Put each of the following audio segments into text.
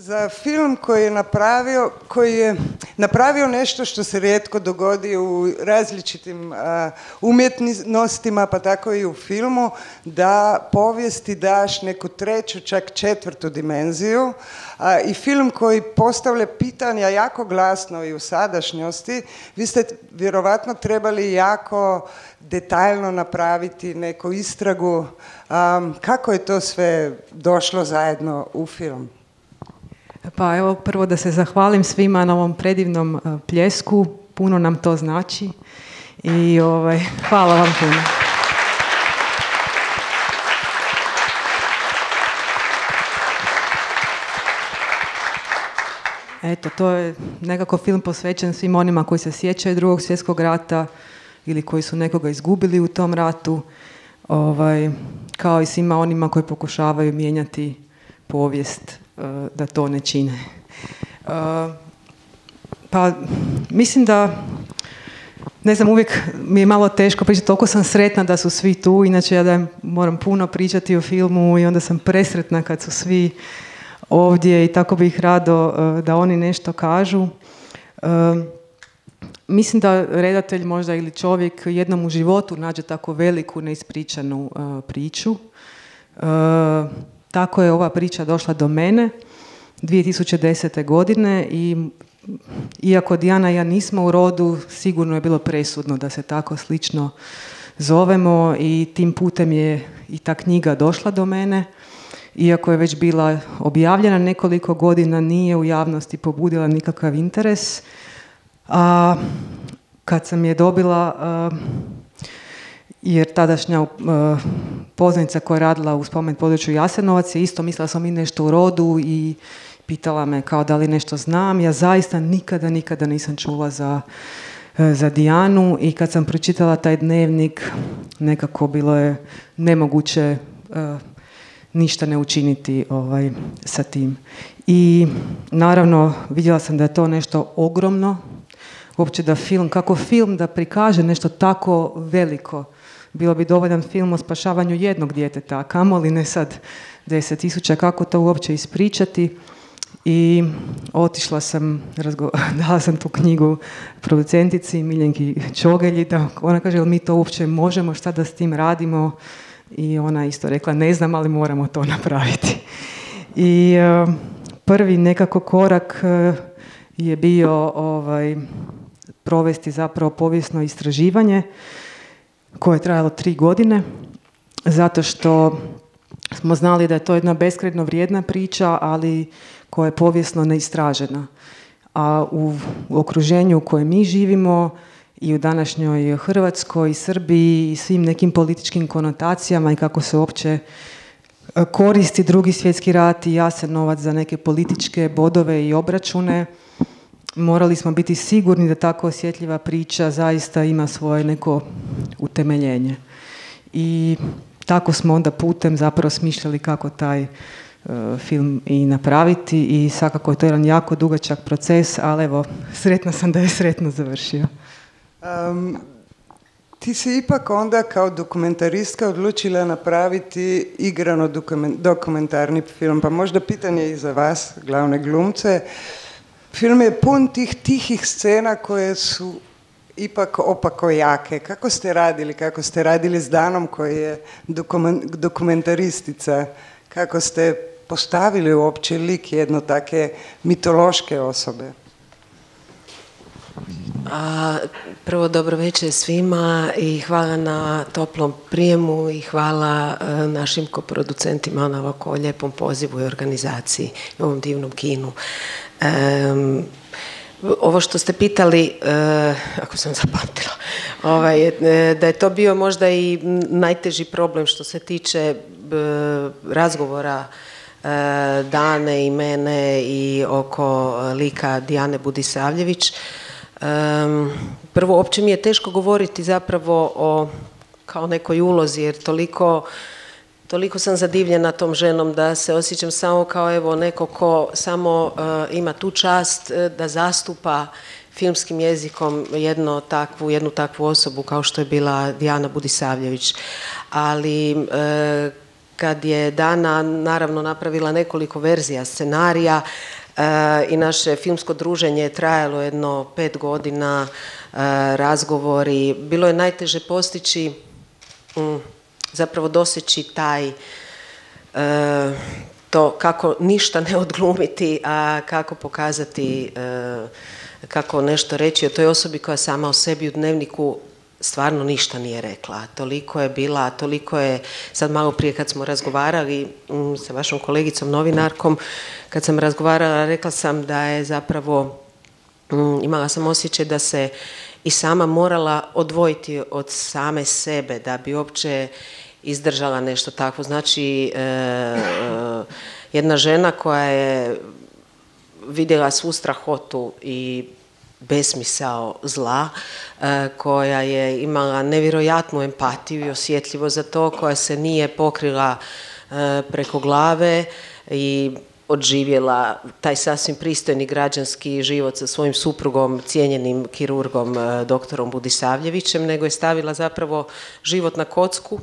za film koji je napravio, koji je napravio nešto što se rijetko dogodi u različitim umjetnostima, pa tako i u filmu, da povijesti daš neku treću, čak četvrtu dimenziju. I film koji postavlja pitanja jako glasno i u sadašnjosti, vi ste vjerovatno trebali jako detaljno napraviti neku istragu. kako je to sve došlo zajedno u film? Pa evo prvo da se zahvalim svima na ovom predivnom e, pljesku, puno nam to znači. I ovaj, hvala vam puno. Eto, to je nekako film posvećen svim onima koji se sjećaju drugog svjetskog rata ili koji su nekoga izgubili u tom ratu, ovaj, kao i svima onima koji pokušavaju mijenjati povijest da to ne čine. E, pa mislim da ne znam, uvijek mi je malo teško pričati, toliko sam sretna da su svi tu, inače ja da moram puno pričati o filmu i onda sam presretna kad su svi ovdje i tako bih rado e, da oni nešto kažu. Mislim da redatelj možda ili čovjek jednom u životu nađe tako veliku neispričanu priču tako je ova priča došla do mene 2010. godine i iako Dijana i ja nismo u rodu, sigurno je bilo presudno da se tako slično zovemo i tim putem je i ta knjiga došla do mene. Iako je već bila objavljena nekoliko godina, nije u javnosti pobudila nikakav interes. A kad sam je dobila, jer tadašnja uh, poznanica koja je radila u spomen području Jasenovac je isto mislila sam i nešto u rodu i pitala me kao da li nešto znam. Ja zaista nikada, nikada nisam čula za, uh, za Dijanu i kad sam pročitala taj dnevnik nekako bilo je nemoguće uh, ništa ne učiniti ovaj, sa tim. I naravno vidjela sam da je to nešto ogromno, uopće da film, kako film da prikaže nešto tako veliko, bilo bi dovoljan film o spašavanju jednog djeteta, a kamoli ne sad deset tisuća, kako to uopće ispričati. I otišla sam, dala sam tu knjigu producentici Miljenki Čogelji, da ona kaže, mi to uopće možemo, šta da s tim radimo? I ona isto rekla, ne znam, ali moramo to napraviti. I e, prvi nekako korak e, je bio ovaj, provesti zapravo povijesno istraživanje koje je trajalo tri godine, zato što smo znali da je to jedna beskrajno vrijedna priča, ali koja je povijesno neistražena. A u, okruženju u kojem mi živimo i u današnjoj Hrvatskoj, Srbiji i svim nekim političkim konotacijama i kako se uopće e, koristi drugi svjetski rat i jasen novac za neke političke bodove i obračune, morali smo biti sigurni da tako osjetljiva priča zaista ima svoje neko utemeljenje. I tako smo onda putem zapravo smišljali kako taj e, film i napraviti i svakako je to jedan jako dugačak proces, ali evo, sretna sam da je sretno završio. ti si ipak onda kao dokumentaristka odlučila napraviti igrano dokumentarni film, pa možda pitanje i za vas, glavne glumce. Film je pun tih tihih scena koje su ipak opako jake. Kako ste radili? Kako ste radili s Danom koji je dokumentaristica? Kako ste postavili uopće lik jedno take mitološke osobe? A, prvo dobro večer svima i hvala na toplom prijemu i hvala e, našim koproducentima na ovako lijepom pozivu i organizaciji u ovom divnom kinu ovo što ste pitali, uh, ako sam zapamtila, ovaj, e, da je to bio možda i najteži problem što se tiče uh, razgovora Dane i mene i oko lika Dijane Budisavljević. Um, prvo, uopće mi je teško govoriti zapravo o kao nekoj ulozi, jer toliko toliko sam zadivljena tom ženom da se osjećam samo kao evo neko ko samo eh, ima tu čast eh, da zastupa filmskim jezikom jedno takvu, jednu takvu osobu kao što je bila Dijana Budisavljević. Ali eh, kad je Dana naravno napravila nekoliko verzija scenarija e, i naše filmsko druženje je trajalo jedno pet godina, e, razgovori. Bilo je najteže postići, mm, zapravo doseći taj to kako ništa ne odglumiti, a kako pokazati, kako nešto reći o toj osobi koja sama o sebi u dnevniku stvarno ništa nije rekla. Toliko je bila, toliko je, sad malo prije kad smo razgovarali mm, sa vašom kolegicom novinarkom, kad sam razgovarala, rekla sam da je zapravo, mm, imala sam osjećaj da se i sama morala odvojiti od same sebe da bi uopće izdržala nešto takvo. Znači, e, e, jedna žena koja je vidjela svu strahotu i besmisao zla, e, koja je imala nevjerojatnu empatiju i osjetljivo za to, koja se nije pokrila e, preko glave i odživjela taj sasvim pristojni građanski život sa svojim suprugom, cijenjenim kirurgom e, doktorom Budisavljevićem, nego je stavila zapravo život na kocku,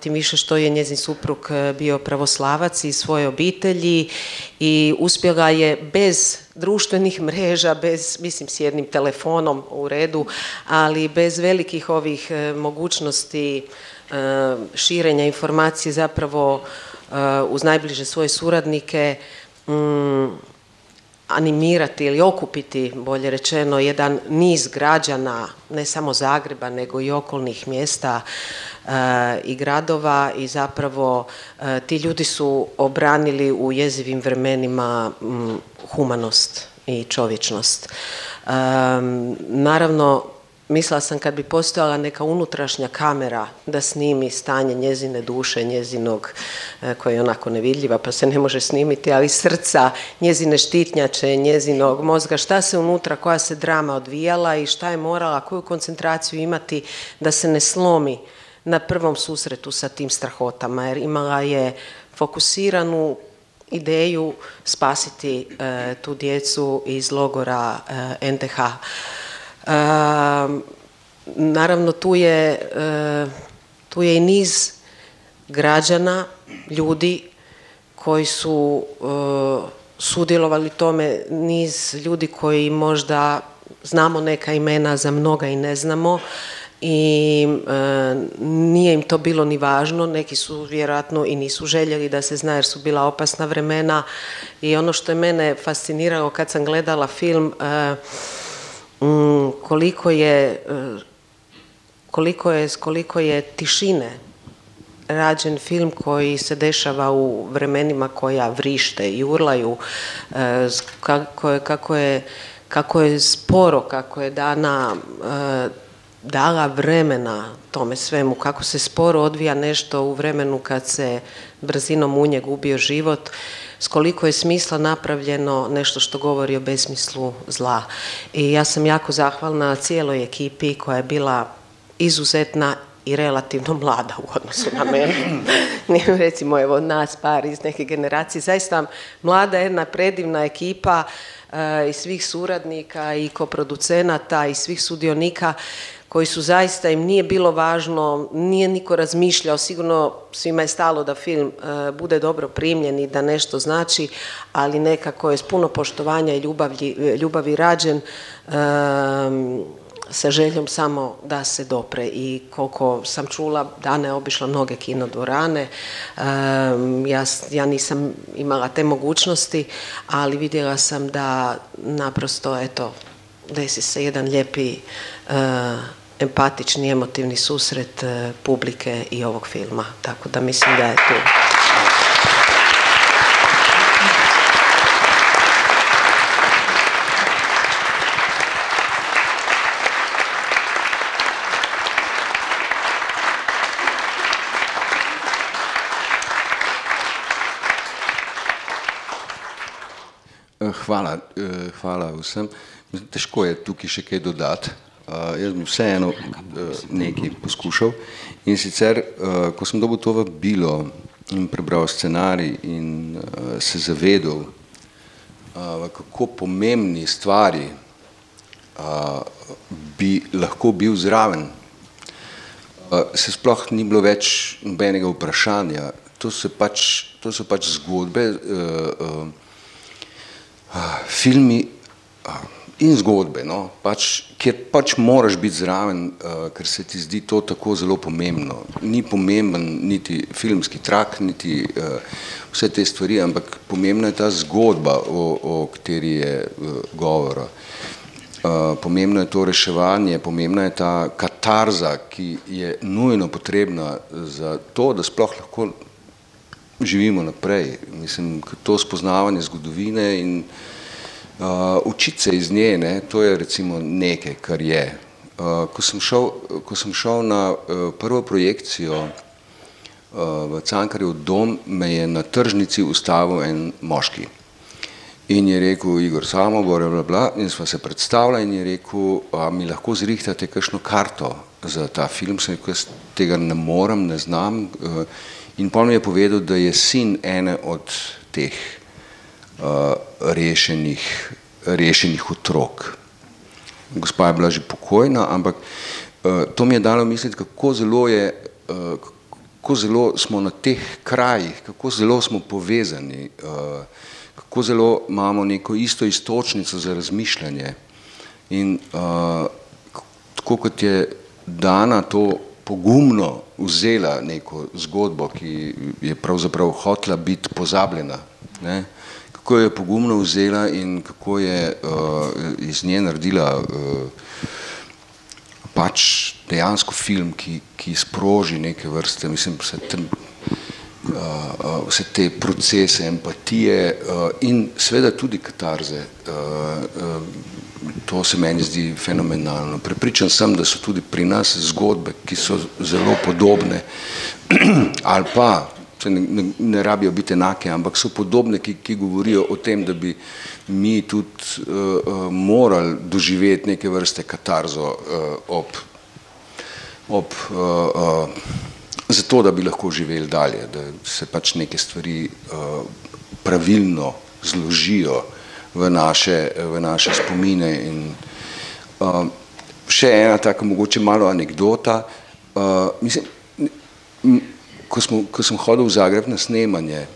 tim više što je njezin suprug bio pravoslavac i svoje obitelji i uspjela je bez društvenih mreža, bez, mislim, s jednim telefonom u redu, ali bez velikih ovih e, mogućnosti e, širenja informacije zapravo e, uz najbliže svoje suradnike mm, animirati ili okupiti, bolje rečeno, jedan niz građana, ne samo Zagreba, nego i okolnih mjesta i gradova i zapravo ti ljudi su obranili u jezivim vremenima mm, humanost i čovječnost. naravno, mislila sam kad bi postojala neka unutrašnja kamera da snimi stanje njezine duše, njezinog, e, koja je onako nevidljiva pa se ne može snimiti, ali srca, njezine štitnjače, njezinog mozga, šta se unutra, koja se drama odvijala i šta je morala, koju koncentraciju imati da se ne slomi na prvom susretu sa tim strahotama, jer imala je fokusiranu ideju spasiti e, tu djecu iz logora e, NDH. E, naravno tu je, tu je i niz građana, ljudi koji su sudjelovali tome, niz ljudi koji možda znamo neka imena, za mnoga i ne znamo, i e, nije im to bilo ni važno, neki su vjerojatno i nisu željeli da se zna jer su bila opasna vremena i ono što je mene fasciniralo kad sam gledala film e, koliko je e, koliko je, koliko je tišine rađen film koji se dešava u vremenima koja vrište i urlaju, kako je, kako je, kako je sporo, kako je dana dala vremena tome svemu, kako se sporo odvija nešto u vremenu kad se brzinom u nje gubio život, s koliko je smisla napravljeno nešto što govori o besmislu zla. I ja sam jako zahvalna cijeloj ekipi koja je bila izuzetna i relativno mlada u odnosu na mene. Recimo evo nas par iz neke generacije. Zaista mlada jedna predivna ekipa e, i svih suradnika i koproducenata i svih sudionika koji su zaista im nije bilo važno, nije niko razmišljao, sigurno svima je stalo da film e, bude dobro primljen i da nešto znači, ali nekako je s puno poštovanja i ljubavi, ljubavi rađen sa željom samo da se dopre. I koliko sam čula, Dana je obišla mnoge kinodvorane, ja, ja nisam imala te mogućnosti, ali vidjela sam da naprosto, eto, desi se jedan lijepi e, empatični, emotivni susret e, publike i ovog filma. Tako da mislim da je tu. E, hvala, e, hvala vsem. Težko je tukaj še kaj dodati. Uh, jaz bi vseeno uh, nekaj poskušal. In sicer, uh, ko sem dobil to vabilo in prebral scenarij in se zavedal, uh, kako pomembni stvari bi lahko bil zraven, se sploh ni bilo več nobenega vprašanja. To so pač, to so pač zgodbe, filmi in zgodbe, no? pač, kjer pač moraš biti zraven, uh, ker se ti zdi to tako zelo pomembno. Ni pomemben niti filmski trak, niti uh, vse te stvari, ampak pomembna je ta zgodba, o, o kateri je uh, govora. Eh, pomembno je to reševanje, pomembna je ta katarza, ki je nujno potrebna za to, da sploh lahko živimo naprej. Mislim, to spoznavanje zgodovine in uh, učiti se iz nje, ne, to je recimo nekaj, kar je. Uh, ko, sem šel, ko sem šel na uh, prvo projekcijo uh, v Cankarjev dom, me je na tržnici ustavil en moški. In je rekel Igor Samobor, bla, bla, in sva se predstavila in je rekel, a mi lahko zrihtate kakšno karto za ta film, sem rekel, jaz tega ne morem, ne znam. Eh, in pa mi je povedal, da je sin ene od teh uh, rešenih, rešenih otrok. Gospa je bila že pokojna, ampak uh, to mi je dalo misliti, kako zelo je, uh, kako zelo smo na teh krajih, kako zelo smo povezani. Uh, kako zelo imamo neko isto istočnico za razmišljanje. In uh, tako kot je Dana to pogumno vzela neko zgodbo, ki je pravzaprav hotla biti pozabljena, ne? Kako je pogumno vzela in kako je uh, iz nje naredila uh, pač dejansko film, ki, ki sproži neke vrste, mislim, se tem, uh, vse te procese empatije uh, in seveda tudi katarze. Uh, uh, to se meni zdi fenomenalno. Prepričan sem, da so tudi pri nas zgodbe, ki so zelo podobne ali pa ne, ne, ne rabijo biti enake, ampak so podobne, ki, ki govorijo o tem, da bi mi tudi uh, morali doživeti neke vrste katarzo uh, ob, ob uh, uh, zato, da bi lahko živeli dalje, da se pač neke stvari uh, pravilno zložijo v naše, v naše spomine. In, uh, še ena taka mogoče malo anekdota. Uh, mislim, ko, smo, ko sem hodil v Zagreb na snemanje,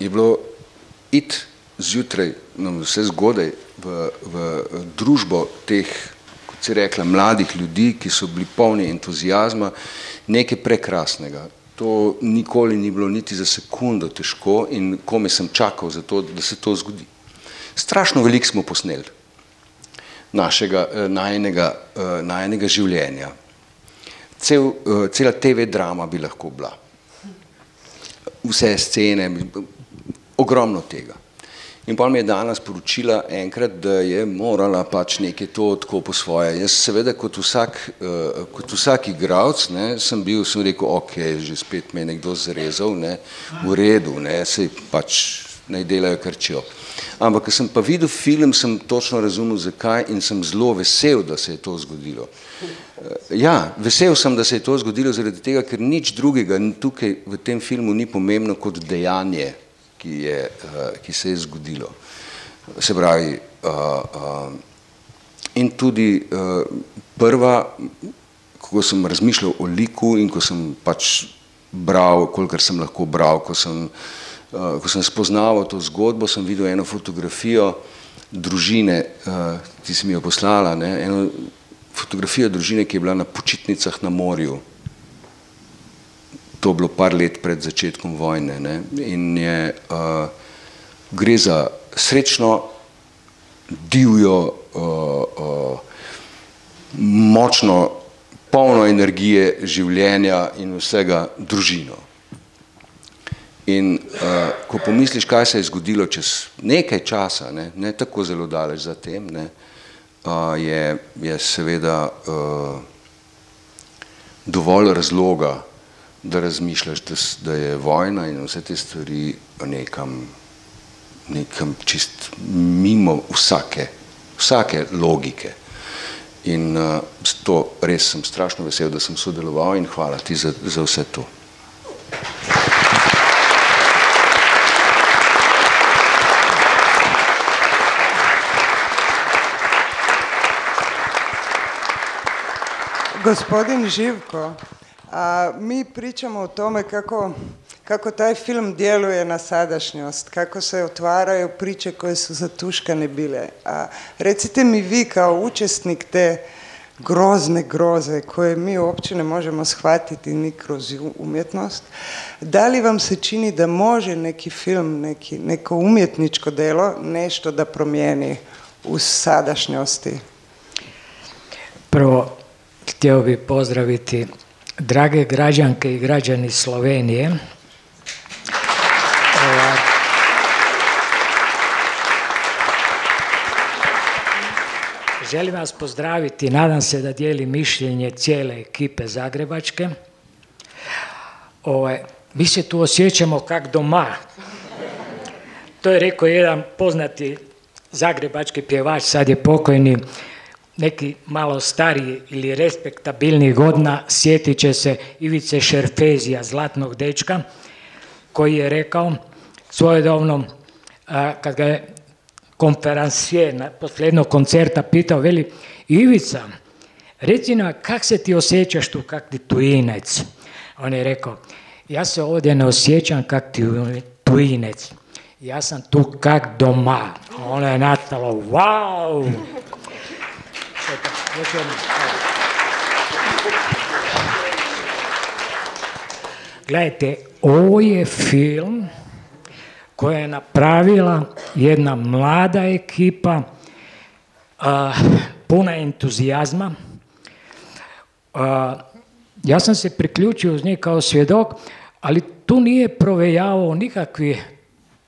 je bilo it zjutraj, no, vse zgodaj, v, v družbo teh, kot si rekla, mladih ljudi, ki so bili polni entuzijazma nekaj prekrasnega. To nikoli ni bilo niti za sekundo težko in kome sem čakal za to, da se to zgodi. Strašno veliko smo posneli našega, eh, najnega, eh, najnega življenja. Cel, eh, cela TV drama bi lahko bila. Vse scene, ogromno tega. In pa mi je danes poročila enkrat, da je morala pač nekaj to tako po svoje. Jaz seveda kot vsak, uh, kot vsak igralec ne, sem bil, sem rekel, ok, že spet me je nekdo zrezal, ne, v redu, ne, sej pač naj delajo krčijo. Ampak, ko sem pa videl film, sem točno razumel, zakaj in sem zelo vesel, da se je to zgodilo. Uh, ja, vesel sem, da se je to zgodilo zaradi tega, ker nič drugega tukaj v tem filmu ni pomembno kot dejanje ki, je, uh, ki se je zgodilo. Se pravi, uh, in tudi prva, ko sem razmišljal o liku in ko sem pač bral, kolikor sem lahko bral, ko sem, uh, ko sem spoznaval to zgodbo, sem videl eno fotografijo družine, uh, ki si mi jo poslala, ne, eno fotografijo družine, ki je bila na počitnicah na morju to bilo par let pred začetkom vojne. Ne? In je, uh, gre za srečno, divjo, uh, uh, močno, polno energije življenja in vsega družino. In uh, ko pomisliš, kaj se je zgodilo čez nekaj časa, ne, ne tako zelo daleč za tem, ne, uh, je, je seveda uh, dovolj razloga, da razmišljaš, da, da je vojna in vse te stvari nekam, nekam čist mimo vsake, vsake logike. In uh, to res sem strašno vesel, da sem sodeloval in hvala ti za, za vse to. Gospodin Živko, a mi pričamo o tome kako, kako taj film djeluje na sadašnjost, kako se otvaraju priče koje su zatuškane bile. A recite mi vi kao učesnik te grozne groze koje mi uopće ne možemo shvatiti ni kroz umjetnost. Da li vam se čini da može neki film, neki, neko umjetničko delo nešto da promijeni u sadašnjosti? Prvo, htio bih pozdraviti drage građanke i građani Slovenije. Želim vas pozdraviti, nadam se da dijeli mišljenje cijele ekipe Zagrebačke. Ovaj, mi se tu osjećamo kak doma. To je rekao jedan poznati zagrebački pjevač, sad je pokojni, neki malo stariji ili respektabilnih godina, sjetit će se Ivice Šerfezija, zlatnog dečka, koji je rekao svojedobno, kad ga je konferansije poslije jednog koncerta pitao, veli, Ivica, reci nam, kak se ti osjećaš tu, kak ti tujinec? On je rekao, ja se ovdje ne osjećam kak ti tujinec, ja sam tu kak doma. Ono je nastalo, wow! Gledajte, ovo je film koja je napravila jedna mlada ekipa, puna entuzijazma. ja sam se priključio uz njih kao svjedok, ali tu nije provejavao nikakvi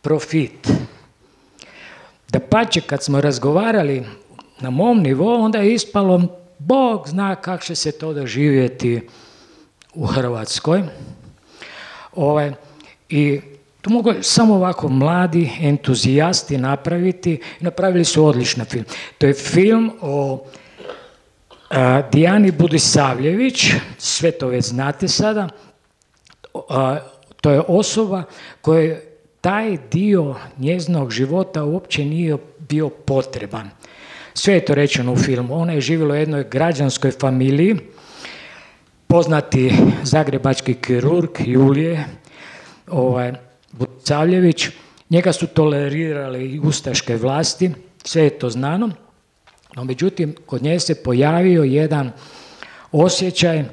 profit. Da pače, kad smo razgovarali na mom nivou, onda je ispalo, Bog zna kako će se to doživjeti u Hrvatskoj. Ovaj, I to mogu samo ovako mladi entuzijasti napraviti. Napravili su odličan film. To je film o a, Dijani Budisavljević, sve to već znate sada. to je osoba koja taj dio njezinog života uopće nije bio potreban. Sve je to rečeno u filmu. Ona je živjela u jednoj građanskoj familiji, poznati zagrebački kirurg Julije, ovaj, Bucavljević, njega su tolerirali i ustaške vlasti, sve je to znano, no međutim kod nje se pojavio jedan osjećaj,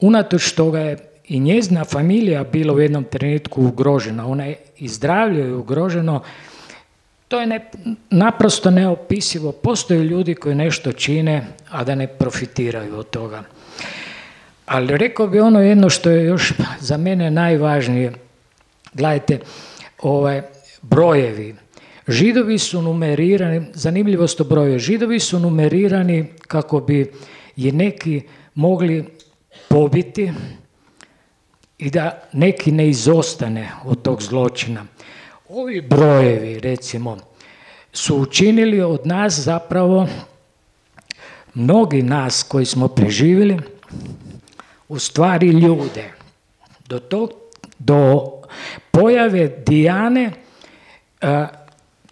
unatoč toga je i njezina familija bila u jednom trenutku ugrožena, ona je i zdravlje je ugroženo, to je ne, naprosto neopisivo. Postoje ljudi koji nešto čine, a da ne profitiraju od toga. Ali rekao bi ono jedno što je još za mene najvažnije. Gledajte, ovaj, brojevi. Židovi su numerirani, zanimljivost o broju, židovi su numerirani kako bi je neki mogli pobiti i da neki ne izostane od tog zločina. Ovi brojevi, recimo, su učinili od nas zapravo, mnogi nas koji smo preživjeli, u stvari ljude. Do, tog, do pojave Dijane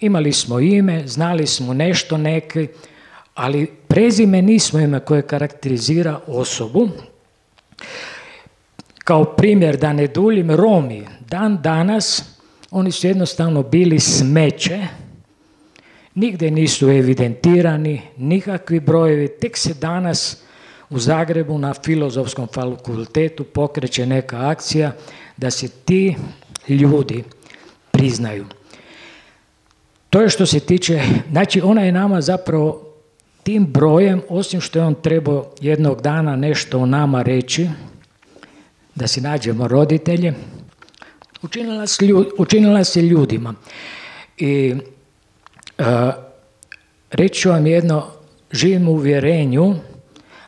imali smo ime, znali smo nešto neke, ali prezime nismo ime koje karakterizira osobu. Kao primjer, da ne duljim, Romi, dan danas, oni su jednostavno bili smeće, nigdje nisu evidentirani, nikakvi brojevi, tek se danas u Zagrebu na filozofskom fakultetu pokreće neka akcija da se ti ljudi priznaju. To je što se tiče, znači ona je nama zapravo tim brojem, osim što je on trebao jednog dana nešto o nama reći, da si nađemo roditelje, učinila, učinila se ljudima. I uh, reći ću vam jedno, živim u uvjerenju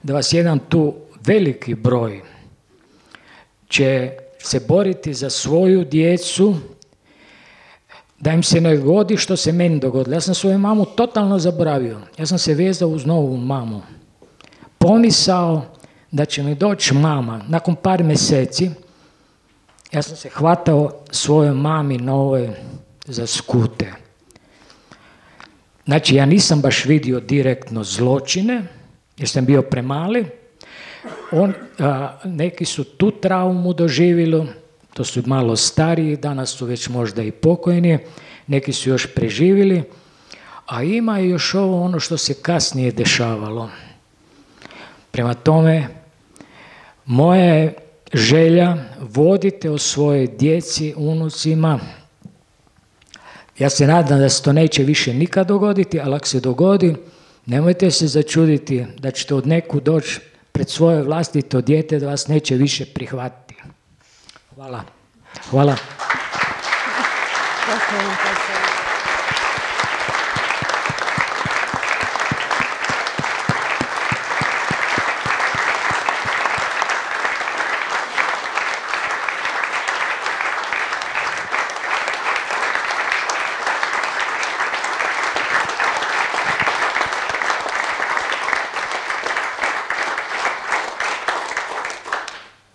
da vas jedan tu veliki broj će se boriti za svoju djecu, da im se ne godi što se meni dogodilo. Ja sam svoju mamu totalno zaboravio. Ja sam se vezao uz novu mamu. Pomisao da će mi doći mama nakon par mjeseci, ja sam se hvatao svojoj mami nove za skute. Znači, ja nisam baš vidio direktno zločine, jer sam bio premali, on, neki su tu traumu doživjeli, to su malo stariji, danas su već možda i pokojni, neki su još preživjeli, a ima još ovo ono što se kasnije dešavalo. Prema tome, moja je želja vodite o svojoj djeci, unucima. Ja se nadam da se to neće više nikad dogoditi, ali ako se dogodi, nemojte se začuditi da ćete od neku doći pred svoje vlastito dijete da vas neće više prihvatiti. Hvala. Hvala.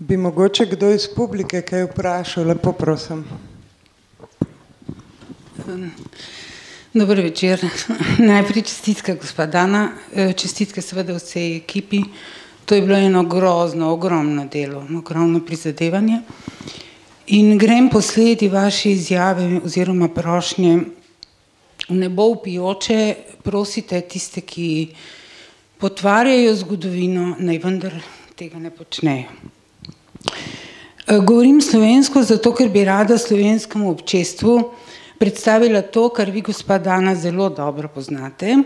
Bi mogoče kdo iz publike kaj vprašal, lepo prosim. Dobro večer. Najprej čestitke gospodana, e, čestitke seveda vsej ekipi. To je bilo eno grozno, ogromno delo, ogromno prizadevanje. In grem posledi vaše izjave oziroma prošnje v nebo upijoče, prosite tiste, ki potvarjajo zgodovino, naj vendar tega ne počnejo. Eh, govorim slovensko, zato ker bi rada slovenskemu občestvu predstavila to, kar vi, gospa Dana, zelo dobro poznate.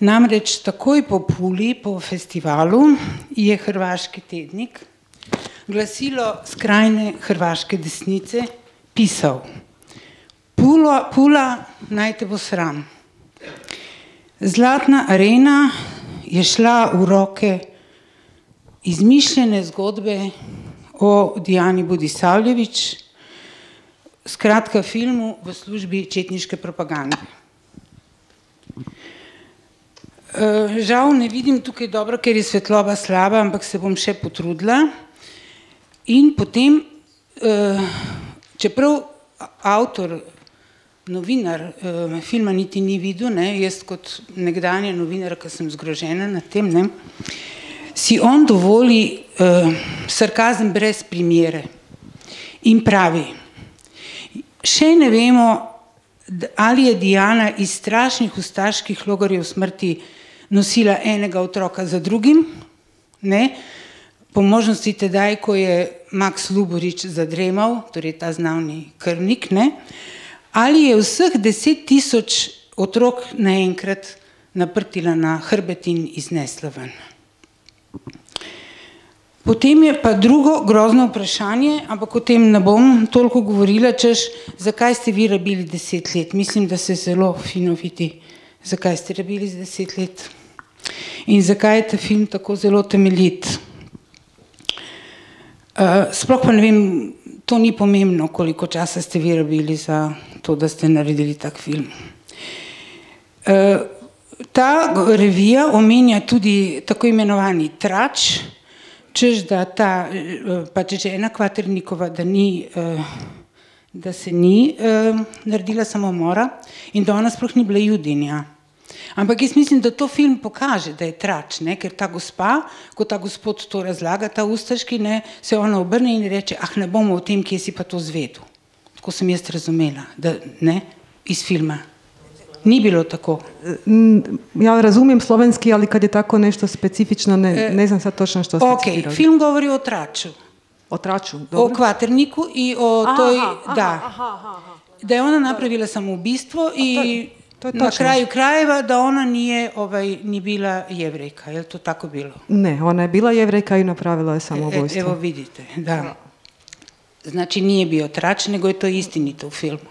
Namreč takoj po Puli, po festivalu, je Hrvaški tednik glasilo skrajne hrvaške desnice pisal Pula, Pula naj te bo sram. Zlatna arena je šla v roke izmišljene zgodbe o Dijani Budisavljevič, skratka filmu v službi četniške propagande. E, žal ne vidim tukaj dobro, ker je svetloba slaba, ampak se bom še potrudila. In potem, e, čeprav avtor, novinar e, filma niti ni videl, jaz kot nekdanja novinarka sem zgrožena nad tem, ne, si on dovoli uh, sarkazem brez primere in pravi, še ne vemo, ali je Diana iz strašnih ustaških logorjev smrti nosila enega otroka za drugim, ne, po možnosti tedaj, ko je Max Luborič zadremal, torej ta znavni krvnik, ne, ali je vseh deset tisoč otrok naenkrat naprtila na hrbet in iznesla ven. Potem je pa drugo grozno vprašanje, ampak o tem ne bom toliko govorila, češ, zakaj ste vi rabili deset let. Mislim, da se zelo fino vidi, zakaj ste rabili deset let. In zakaj je ta film tako zelo temeljit. Uh, sploh pa ne vem, to ni pomembno, koliko časa ste vi rabili za to, da ste naredili tak film. Uh, ta revija omenja tudi tako imenovani trač, češ da ta, eh, pa če že ena kvaternikova, da ni, eh, da se ni eh, naredila samomora in da ona sploh ni bila judinja. Ampak jaz mislim, da to film pokaže, da je trač, ne? ker ta gospa, ko ta gospod to razlaga, ta ustaški, ne, se ona obrne in reče, ah ne bomo o tem, kje si pa to zvedel. Tako sem jaz razumela, da ne, iz filma. Ni bilo tako. Ja razumijem slovenski, ali kad je tako nešto specifično, ne, e, ne znam sad točno što ste Ok, film govori o traču. O traču, dobro. O kvaterniku i o aha, toj, aha, da. Aha, aha, da je ona napravila samoubistvo i to je, to je na kraju krajeva da ona nije ovaj, ni bila jevrejka. Je li to tako bilo? Ne, ona je bila jevrejka i napravila je samoubojstvo. E, evo vidite, da. Znači nije bio trač, nego je to istinito u filmu.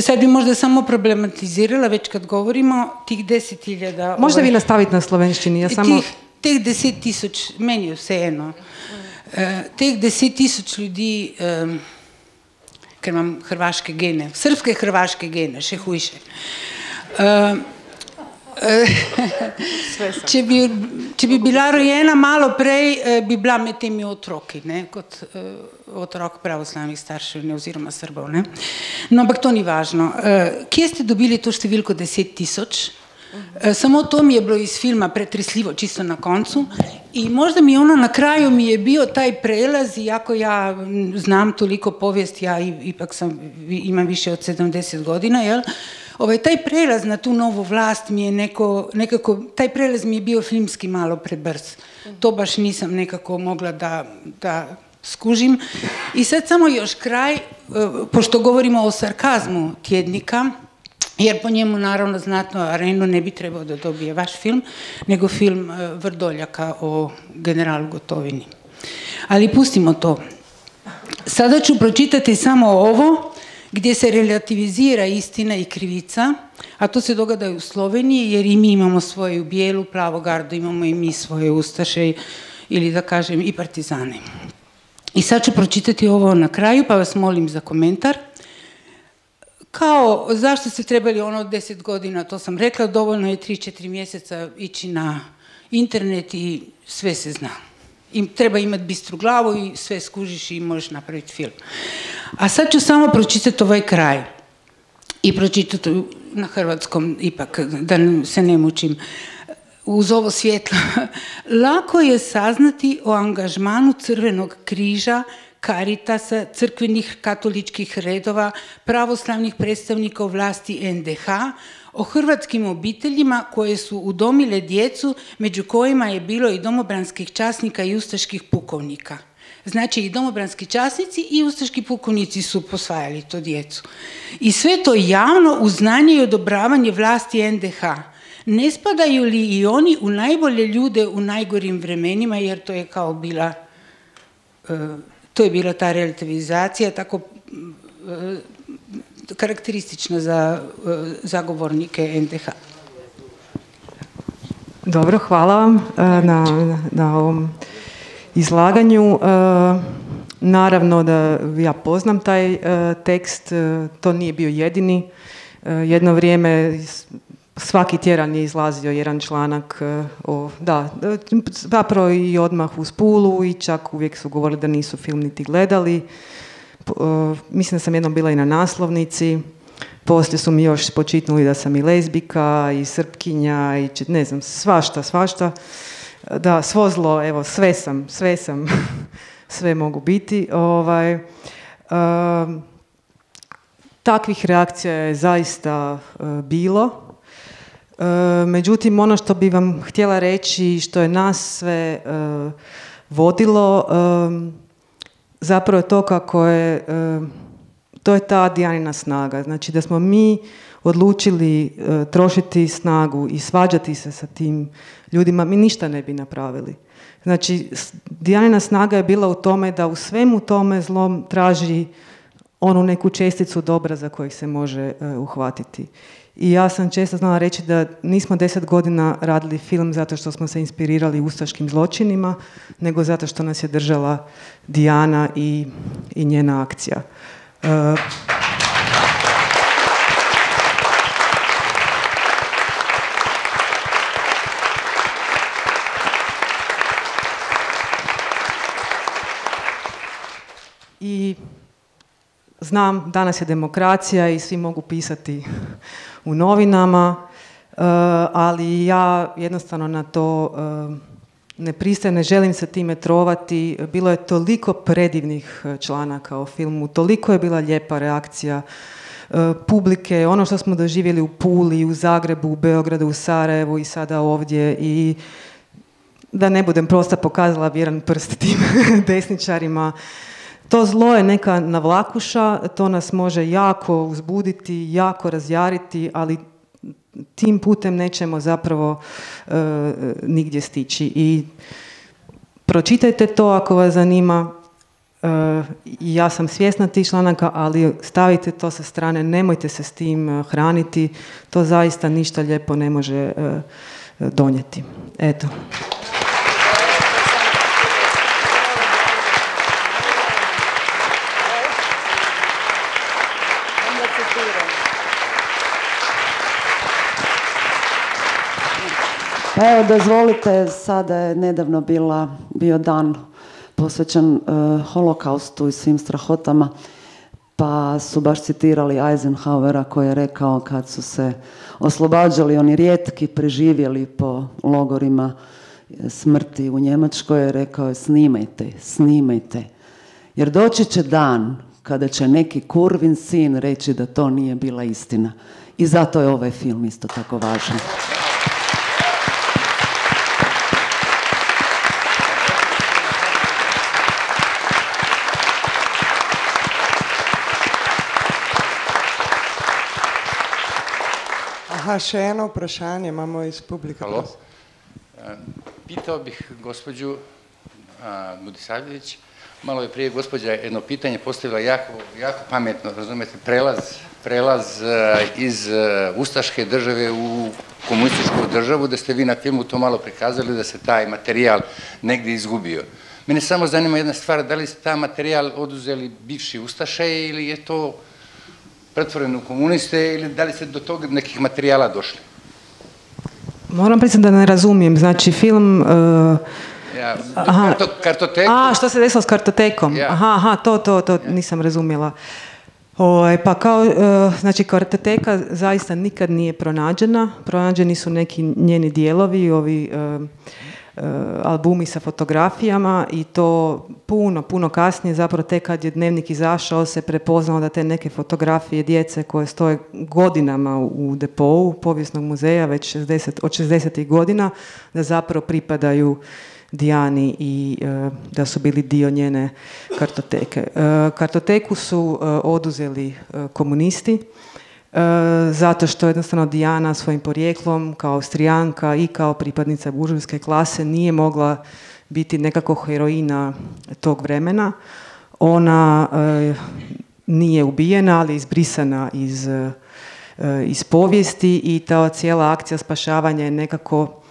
Sad bi možda samo problematizirala, već kad govorimo, tih deset hiljada... Možda ovaj, vi nastaviti na slovenščini, ja samo... Tih, teh deset tisoč, meni je vseeno, uh, teh deset tisoč ljudi, um, ker imam hrvaške gene, srpske hrvaške gene, še hujše, uh, če, bi, če bi bila rojena malo prej, eh, bi bila med temi otroki, ne, kot uh, otrok pravoslavnih staršev ne, oziroma Srbov. Ne. No, ampak to ni važno. Uh, kje ste dobili to številko deset tisoč? Samo to mi je bilo iz filma pretresljivo, čisto na koncu. I možda mi ono na kraju mi je bio taj prelaz, iako ja znam toliko povijest, ja ipak sam, imam više od 70 godina, jel? Ovaj, taj prelaz na tu novu vlast mi je neko, nekako, taj prelaz mi je bio filmski malo prebrz. To baš nisam nekako mogla da, da skužim. I sad samo još kraj, e, pošto govorimo o sarkazmu tjednika, jer po njemu naravno znatno arenu ne bi trebao da dobije vaš film, nego film e, Vrdoljaka o generalu Gotovini. Ali pustimo to. Sada ću pročitati samo ovo, gdje se relativizira istina i krivica, a to se događa u Sloveniji, jer i mi imamo svoju bijelu plavu gardu, imamo i mi svoje ustaše ili da kažem i partizane. I sad ću pročitati ovo na kraju, pa vas molim za komentar. Kao, zašto ste trebali ono deset godina, to sam rekla, dovoljno je tri, četiri mjeseca ići na internet i sve se zna. I treba imati bistru glavu i sve skužiš i možeš napraviti film. A sad ću samo pročitati ovaj kraj. I pročitati na hrvatskom ipak, da se ne mučim uz ovo svjetlo. Lako je saznati o angažmanu Crvenog križa, Karitasa, crkvenih katoličkih redova, pravoslavnih predstavnika vlasti NDH, o hrvatskim obiteljima koje su udomile djecu, među kojima je bilo i domobranskih časnika i ustaških pukovnika. Znači i domobranski časnici i ustaški pukovnici su posvajali to djecu. I sve to javno uznanje i odobravanje vlasti NDH. Ne spadaju li i oni u najbolje ljude u najgorim vremenima, jer to je kao bila, e, to je bila ta relativizacija, tako karakteristična za e, zagovornike NDH. Dobro, hvala vam na, na ovom izlaganju. Naravno da ja poznam taj tekst, to nije bio jedini. Jedno vrijeme svaki tjedan je izlazio jedan članak o, da, zapravo i odmah uz Pulu i čak uvijek su govorili da nisu film niti gledali. E, mislim da sam jednom bila i na naslovnici, poslije su mi još počitnuli da sam i lezbika i srpkinja i ne znam, svašta, svašta. Da, svo zlo, evo, sve sam, sve sam, sve mogu biti. Ovaj, takvih reakcija je zaista bilo E, međutim, ono što bi vam htjela reći, što je nas sve vodilo, e, zapravo to kako je, to je ta Dijanina snaga. Znači da smo mi odlučili trošiti snagu i svađati se sa tim ljudima, mi ništa ne bi napravili. Znači, Dijanina snaga je bila u tome da u svemu tome zlom traži onu neku česticu dobra za kojih se može uhvatiti. I ja sam često znala reći da nismo deset godina radili film zato što smo se inspirirali ustaškim zločinima, nego zato što nas je držala Dijana i, i njena akcija. Uh, I znam, danas je demokracija i svi mogu pisati u novinama, eh, ali ja jednostavno na to eh, ne pristajem, ne želim se time trovati. Bilo je toliko predivnih eh, članaka o filmu, toliko je bila lijepa reakcija publike, ono što smo doživjeli u Puli, u Zagrebu, u Beogradu, u Sarajevu i sada ovdje i da ne budem prosta pokazala vjeran prst tim desničarima. To zlo je neka navlakuša, to nas može jako uzbuditi, jako razjariti, ali tim putem nećemo zapravo e, nigdje stići. I pročitajte to ako vas zanima. E, ja sam svjesna tih članaka, ali stavite to sa strane, nemojte se s tim e, hraniti. To zaista ništa lijepo ne može donijeti. Eto. Pa evo, dozvolite, sada je nedavno bila, bio dan posvećen uh, holokaustu i svim strahotama. Pa su baš citirali Eisenhowera koji je rekao kad su se oslobađali oni rijetki preživjeli po logorima smrti u Njemačkoj je rekao je snimajte, snimajte. Jer doći će dan kada će neki kurvin sin reći da to nije bila istina. I zato je ovaj film isto tako važan. Aha, še eno vprašanje imamo iz publike. Halo. E, pitao bih gospođu Budisavljević, malo je prije gospođa jedno pitanje postavila jako, jako pametno, razumijete, prelaz, prelaz e, iz e, ustaške države u komunističku državu, da ste vi na filmu to malo prikazali, da se taj materijal negdje izgubio. Mene samo zanima jedna stvar, da li ste taj materijal oduzeli bivši ustaše ili je to pretvoreno u komuniste ili da li ste do tog nekih materijala došli? Moram priznati da ne razumijem. Znači, film... Uh, ja, aha, kartoteku. A, što se desilo s kartotekom? Ja. Aha, aha, to, to, to nisam razumjela. Ovaj, pa kao, uh, znači kartoteka zaista nikad nije pronađena. Pronađeni su neki njeni dijelovi, ovi uh, albumi sa fotografijama i to puno, puno kasnije, zapravo tek kad je dnevnik izašao se prepoznalo da te neke fotografije djece koje stoje godinama u depou povijesnog muzeja već 60, od 60. godina, da zapravo pripadaju Dijani i e, da su bili dio njene kartoteke. E, kartoteku su e, oduzeli komunisti zato što jednostavno Dijana svojim porijeklom kao Austrijanka i kao pripadnica buržujske klase nije mogla biti nekako heroina tog vremena. Ona nije ubijena, ali izbrisana iz, iz povijesti i ta cijela akcija spašavanja je nekako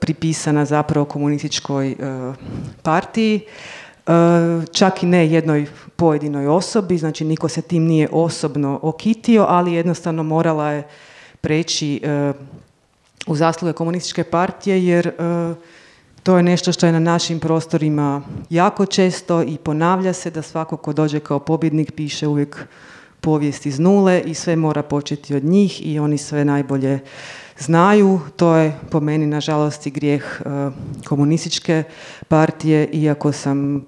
pripisana zapravo komunističkoj e, partiji, e, čak i ne jednoj pojedinoj osobi, znači niko se tim nije osobno okitio, ali jednostavno morala je preći e, u zasluge komunističke partije jer to je nešto što je na našim prostorima jako često i ponavlja se da svako ko dođe kao pobjednik piše uvijek povijest iz nule i sve mora početi od njih i oni sve najbolje znaju. To je po meni nažalost i grijeh e, komunističke partije, iako sam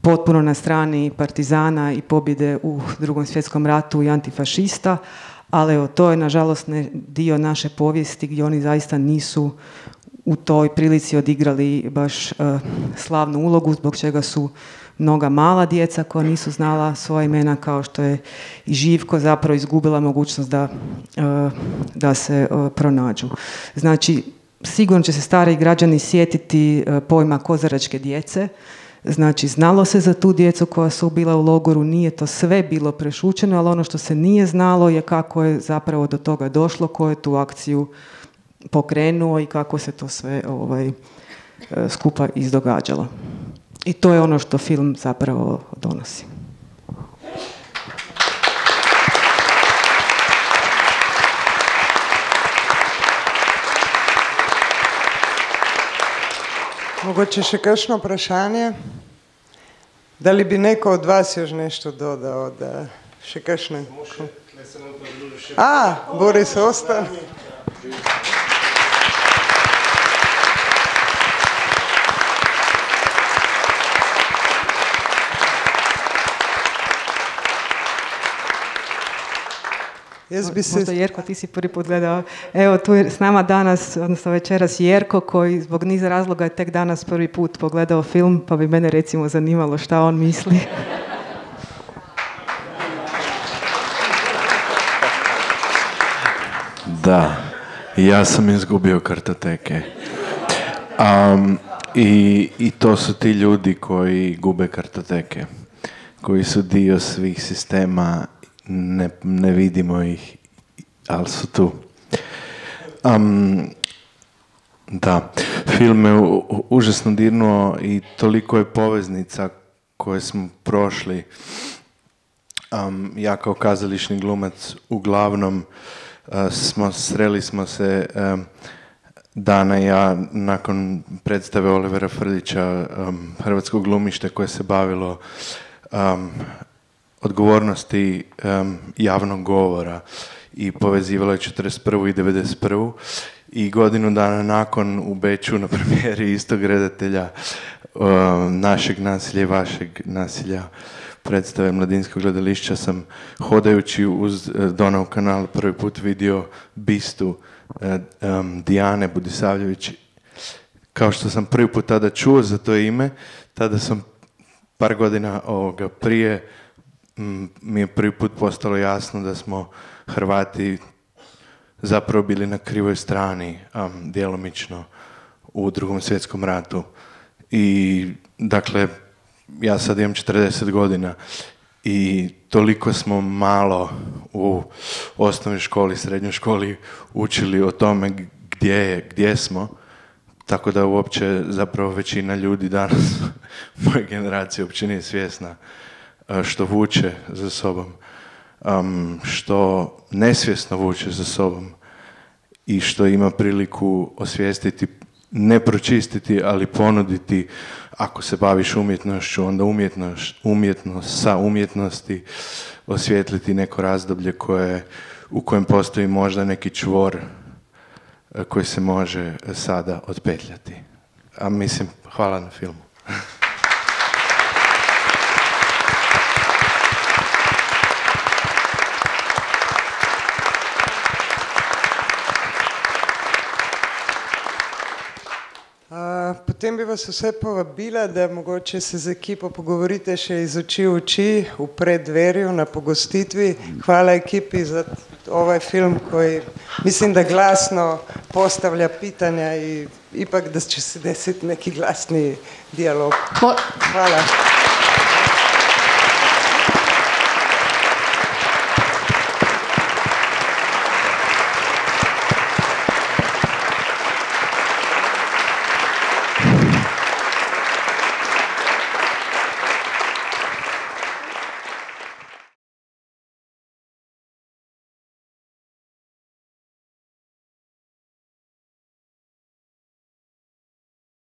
potpuno na strani partizana i pobjede u drugom svjetskom ratu i antifašista, ali evo, to je nažalost dio naše povijesti gdje oni zaista nisu u toj prilici odigrali baš uh, slavnu ulogu zbog čega su mnoga mala djeca koja nisu znala svoja imena kao što je i Živko zapravo izgubila mogućnost da, e, da se e, pronađu. Znači, sigurno će se stari građani sjetiti e, pojma kozaračke djece, Znači, znalo se za tu djecu koja su bila u logoru, nije to sve bilo prešućeno, ali ono što se nije znalo je kako je zapravo do toga došlo, ko je tu akciju pokrenuo i kako se to sve ovaj, skupa izdogađalo. I to je ono što film zapravo donosi. Mogoče še kakšno vprašanje? Da li bi neko od vas još nešto dodao? Da še kakšne? A, Boris Ostan. Jaz bi se... Možda Jerko, ti si prvi put gledao. Evo, tu je s nama danas, odnosno večeras Jerko, koji zbog niza razloga je tek danas prvi put pogledao film, pa bi mene recimo zanimalo šta on misli. Da, ja sam izgubio kartoteke. Um, i, I to su ti ljudi koji gube kartoteke, koji su dio svih sistema ne, ne vidimo ih, ali su tu. Um, da, film je užasno dirnuo i toliko je poveznica koje smo prošli. Um, ja kao kazališni glumac uglavnom uh, smo, sreli smo se um, dana ja nakon predstave Olivera Frljića um, Hrvatskog glumište koje se bavilo um, odgovornosti em, javnog govora i povezivalo je 41. i 91. I godinu dana nakon u Beču na premijeri istog redatelja em, našeg nasilja i vašeg nasilja predstave Mladinskog gledališća sam hodajući uz e, Donau kanal prvi put vidio bistu em, Dijane Budisavljević kao što sam prvi put tada čuo za to ime, tada sam par godina ovoga prije mi je prvi put postalo jasno da smo Hrvati zapravo bili na krivoj strani, um, djelomično u drugom svjetskom ratu. I dakle, ja sad imam 40 godina i toliko smo malo u osnovnoj školi, srednjoj školi učili o tome gdje je, gdje smo, tako da uopće zapravo većina ljudi danas moje generacije uopće nije svjesna što vuče za sobom, am, što nesvjesno vuče za sobom i što ima priliku osvijestiti, ne pročistiti, ali ponuditi ako se baviš umjetnošću, onda umjetnoš, umjetnost sa umjetnosti osvijetliti neko razdoblje koje, u kojem postoji možda neki čvor e, koji se može sada otpetljati. A mislim, hvala na filmu. Potem bi vas vse povabila, da mogoče se z ekipo pogovorite še iz oči v oči v predverju na pogostitvi. Hvala ekipi za ovaj film koji mislim da glasno postavlja pitanja i ipak da će se desiti neki glasni dijalog. Hvala.